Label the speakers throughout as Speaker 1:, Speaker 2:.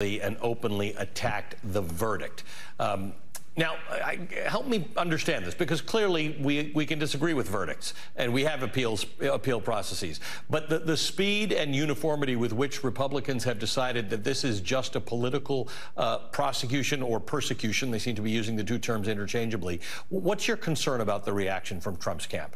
Speaker 1: and openly attacked the verdict. Um, now, I, help me understand this because clearly we, we can disagree with verdicts and we have appeals appeal processes. But the, the speed and uniformity with which Republicans have decided that this is just a political uh, prosecution or persecution, they seem to be using the two terms interchangeably. What's your concern about the reaction from Trump's camp?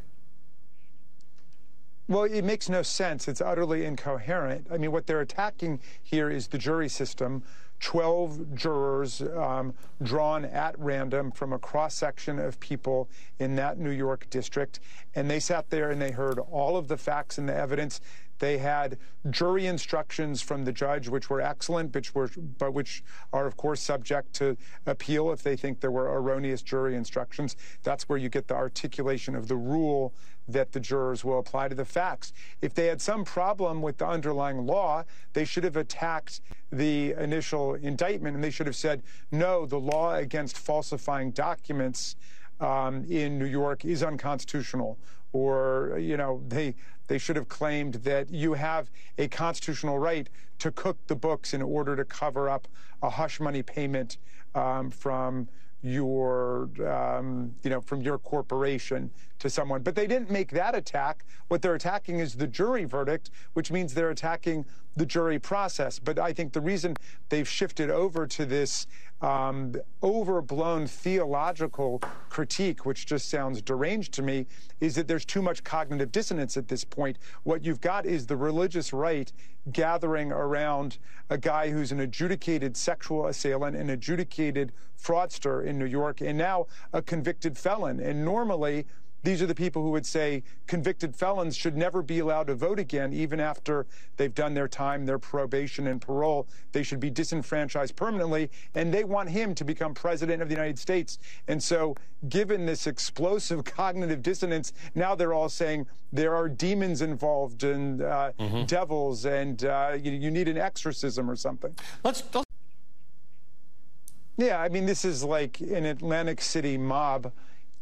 Speaker 2: Well, it makes no sense. It's utterly incoherent. I mean, what they're attacking here is the jury system. 12 jurors um, drawn at random from a cross section of people in that New York district. And they sat there and they heard all of the facts and the evidence. They had jury instructions from the judge, which were excellent, which were, but which are, of course, subject to appeal if they think there were erroneous jury instructions. That's where you get the articulation of the rule that the jurors will apply to the facts. If they had some problem with the underlying law, they should have attacked the initial indictment and they should have said, no, the law against falsifying documents um, in New York is unconstitutional. Or, you know, they they should have claimed that you have a constitutional right to cook the books in order to cover up a hush money payment um, from your, um, you know, from your corporation to someone. But they didn't make that attack. What they're attacking is the jury verdict, which means they're attacking the jury process. But I think the reason they've shifted over to this um, overblown theological critique, which just sounds deranged to me, is that there's too much cognitive dissonance at this point. What you've got is the religious right gathering around a guy who's an adjudicated sexual assailant, an adjudicated fraudster in New York, and now a convicted felon. And normally, these are the people who would say convicted felons should never be allowed to vote again, even after they've done their time, their probation and parole. They should be disenfranchised permanently, and they want him to become president of the United States. And so, given this explosive cognitive dissonance, now they're all saying there are demons involved and uh, mm-hmm. devils, and uh, you, you, need an exorcism or something.
Speaker 1: Let's, let's.
Speaker 2: Yeah, I mean, this is like an Atlantic City mob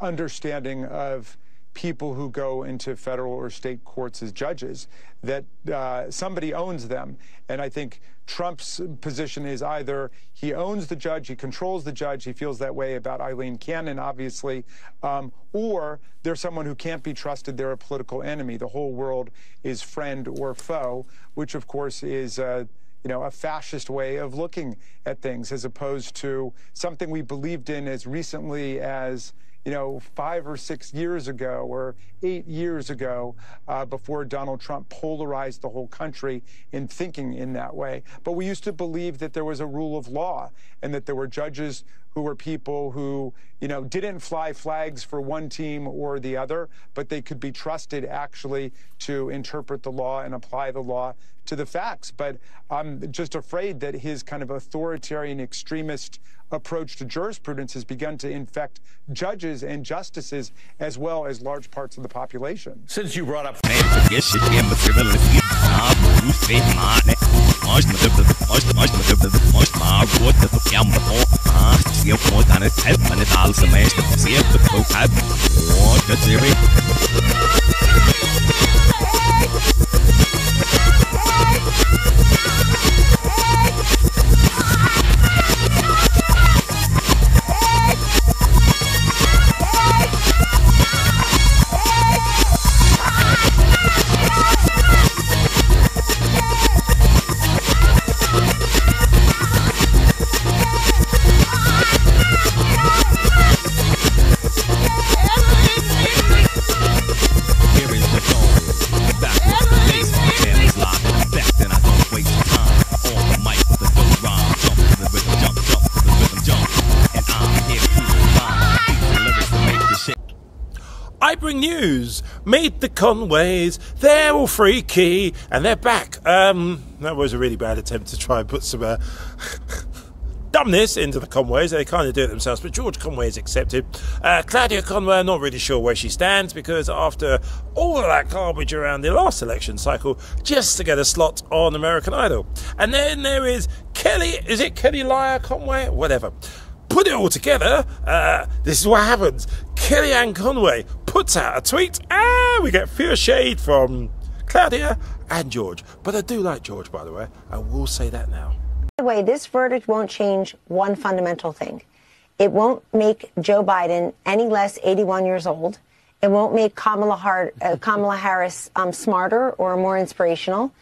Speaker 2: understanding of people who go into federal or state courts as judges, that uh, somebody owns them. And I think Trump's position is either he owns the judge, he controls the judge, he feels that way about Aileen Cannon, obviously, um, or they're someone who can't be trusted, they're a political enemy. The whole world is friend or foe, which, of course, is. Uh, you know, a fascist way of looking at things as opposed to something we believed in as recently as you know, five or six years ago or eight years ago uh, before Donald Trump polarized the whole country in thinking in that way. But we used to believe that there was a rule of law and that there were judges who were people who, you know, didn't fly flags for one team or the other, but they could be trusted actually to interpret the law and apply the law to the facts. But I'm just afraid that his kind of authoritarian extremist approach to jurisprudence has begun to infect judges and justices as well as large parts of the population.
Speaker 1: Since you brought up News. Meet the Conways. They're all freaky, and they're back. Um, that was a really bad attempt to try and put some uh, dumbness into the Conways. They kind of do it themselves, but George Conway is accepted. Uh, Claudia Conway, I'm not really sure where she stands because after all of that garbage around the last election cycle, just to get a slot on American Idol. And then there is Kelly. Is it Kelly Lyer Conway? Whatever put it all together, uh, this is what happens. Kellyanne Conway puts out a tweet, and we get fewer shade from Claudia and George. But I do like George, by the way. I will say that now.
Speaker 3: By the way, this verdict won't change one fundamental thing. It won't make Joe Biden any less 81 years old. It won't make Kamala, uh, Kamala Harris um, smarter or more inspirational.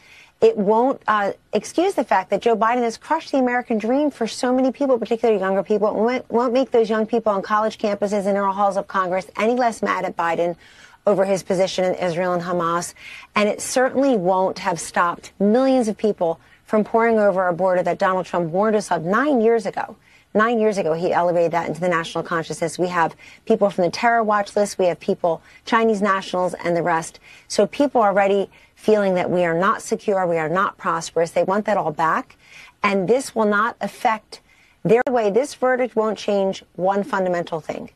Speaker 3: It won't uh, excuse the fact that Joe Biden has crushed the American dream for so many people, particularly younger people. It won't, make those young people on college campuses and in our halls of Congress any less mad at Biden over his position in Israel and Hamas. And it certainly won't have stopped millions of people from pouring over a border that Donald Trump warned us of nine years ago. Nine years ago, he elevated that into the national consciousness. We have people from the terror watch list. We have people, Chinese nationals and the rest. So people are already feeling that we are not secure. We are not prosperous. They want that all back. And this will not affect their way. This verdict won't change one fundamental thing.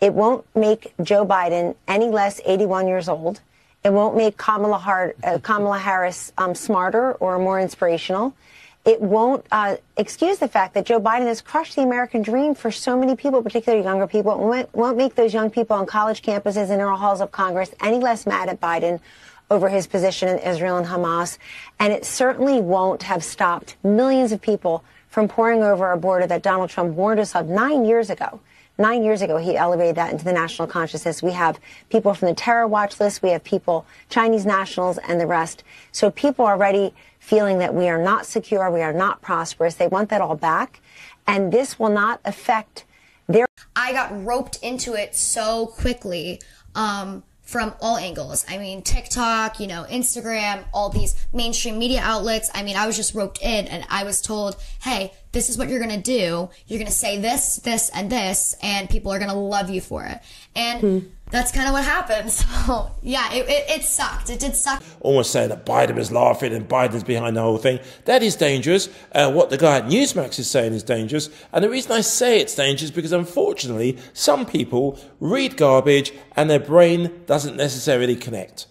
Speaker 3: It won't make Joe Biden any less 81 years old. It won't make Kamala, Hart, uh, Kamala Harris um, smarter or more inspirational. It won't uh, excuse the fact that Joe Biden has crushed the American dream for so many people, particularly younger people. It won't, make those young people on college campuses and in our halls of Congress any less mad at Biden over his position in Israel and Hamas. And it certainly won't have stopped millions of people from pouring over a border that Donald Trump warned us of nine years ago. Nine years ago, he elevated that into the national consciousness. We have people from the terror watch list. We have people, Chinese nationals and the rest. So people are already feeling that we are not secure. We are not prosperous. They want that all back. And this will not affect their.
Speaker 4: I got roped into it so quickly. Um, from all angles. I mean, TikTok, you know, Instagram, all these mainstream media outlets. I mean, I was just roped in and I was told, hey, this is what you're going to do. You're going to say this, this, and this, and people are going to love you for it. And hmm. That's kind of what happened. So, yeah, it, it, it, sucked. It did suck.
Speaker 1: Almost saying that Biden was laughing and Biden's behind the whole thing. That is dangerous. Uh, what the guy at Newsmax is saying is dangerous. And the reason I say it's dangerous is because unfortunately, some people read garbage and their brain doesn't necessarily connect.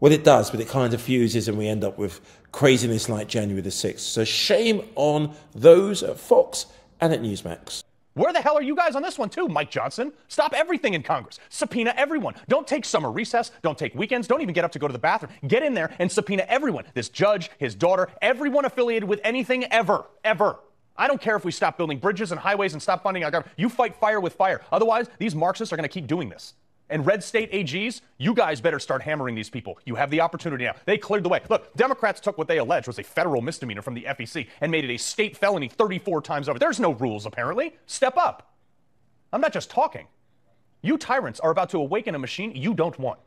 Speaker 1: Well, it does, but it kind of fuses and we end up with craziness like January the 6th. So shame on those at Fox and at Newsmax.
Speaker 5: Where the hell are you guys on this one, too, Mike Johnson? Stop everything in Congress. Subpoena everyone. Don't take summer recess. Don't take weekends. Don't even get up to go to the bathroom. Get in there and subpoena everyone. This judge, his daughter, everyone affiliated with anything ever, ever. I don't care if we stop building bridges and highways and stop funding our government. You fight fire with fire. Otherwise, these Marxists are going to keep doing this. And red state AGs, you guys better start hammering these people. You have the opportunity now. They cleared the way. Look, Democrats took what they alleged was a federal misdemeanor from the FEC and made it a state felony 34 times over. There's no rules, apparently. Step up. I'm not just talking. You tyrants are about to awaken a machine you don't want.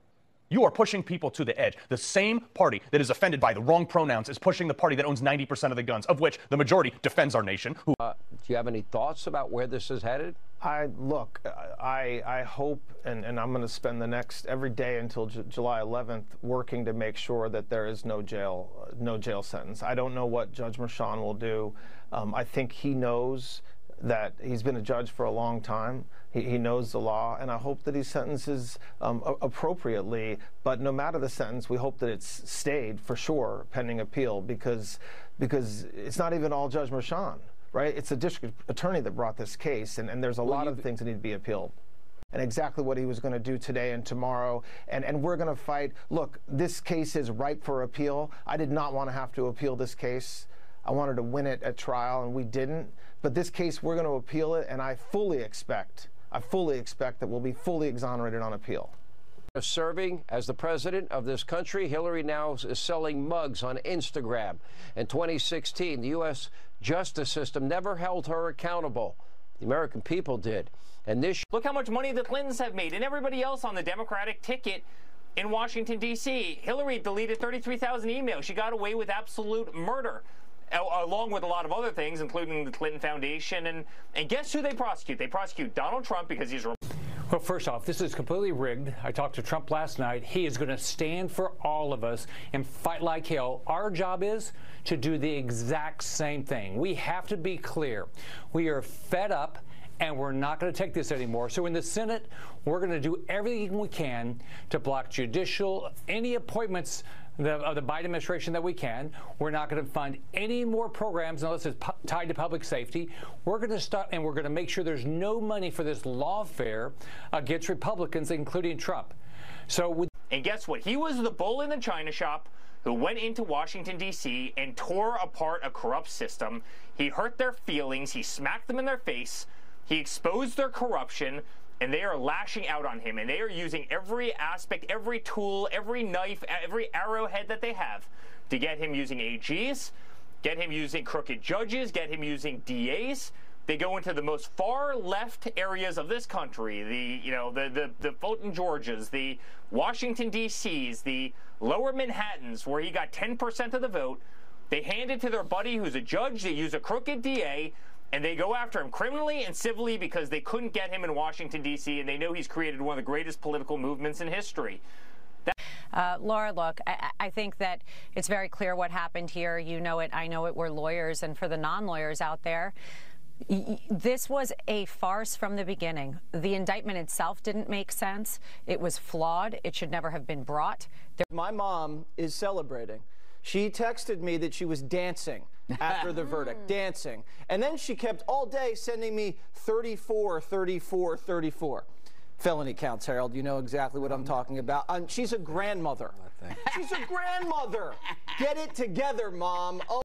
Speaker 5: You are pushing people to the edge. The same party that is offended by the wrong pronouns is pushing the party that owns 90% of the guns, of which the majority defends our nation. Who-
Speaker 6: uh, do you have any thoughts about where this is headed?
Speaker 7: I look. I I hope, and, and I'm going to spend the next every day until J- July 11th working to make sure that there is no jail, uh, no jail sentence. I don't know what Judge Merchan will do. Um, I think he knows that he's been a judge for a long time. He, he knows the law, and I hope that he sentences um, appropriately. But no matter the sentence, we hope that it's stayed for sure pending appeal because because it's not even all Judge Merchan, right? It's the district attorney that brought this case, and, and there's a well, lot of things that need to be appealed and exactly what he was going to do today and tomorrow. And, and we're going to fight. Look, this case is ripe for appeal. I did not want to have to appeal this case. I wanted to win it at trial, and we didn't. But this case, we're going to appeal it, and I fully expect, I fully expect that we'll be fully exonerated on appeal.
Speaker 6: Serving as the president of this country, Hillary now is selling mugs on Instagram. In 2016, the U.S. justice system never held her accountable. The American people did. And this.
Speaker 8: Look how much money the Clintons have made and everybody else on the Democratic ticket in Washington, D.C. Hillary deleted 33,000 emails. She got away with absolute murder along with a lot of other things, including the Clinton Foundation. And, and guess who they prosecute? They prosecute Donald Trump because he's.
Speaker 9: Well, first off, this is completely rigged. I talked to Trump last night. He is going to stand for all of us and fight like hell. Our job is to do the exact same thing. We have to be clear. We are fed up and we're not going to take this anymore. So in the Senate, we're going to do everything we can to block judicial, any appointments the, of the Biden administration that we can. We're not going to fund any more programs unless it's tied to public safety. We're going to stop and we're going to make sure there's no money for this lawfare against Republicans, including Trump. So with
Speaker 8: and guess what? He was the bull in the china shop who went into Washington, D.C. and tore apart a corrupt system. He hurt their feelings, he smacked them in their face, he exposed their corruption, and they are lashing out on him. And they are using every aspect, every tool, every knife, every arrowhead that they have to get him using AGs, get him using crooked judges, get him using DAs. They go into the most far left areas of this country, the you know the the, the Fulton Georges, the Washington D.C.s, the lower Manhattans, where he got 10% of the vote. They hand it to their buddy who's a judge. They use a crooked DA, and they go after him criminally and civilly because they couldn't get him in Washington D.C. and they know he's created one of the greatest political movements in history.
Speaker 10: Uh, Laura, look, I, I, think that it's very clear what happened here. You know it, I know it. We're lawyers, and for the non-lawyers out there, this was a farce from the beginning. The indictment itself didn't make sense. It was flawed. It should never have been brought.
Speaker 11: There My mom is celebrating. She texted me that she was dancing after the verdict, dancing. And then she kept all day sending me 34, 34, 34 felony counts, Harold. You know exactly what I'm talking about. Um, she's a grandmother. She's a grandmother. Get it together, Mom. Oh.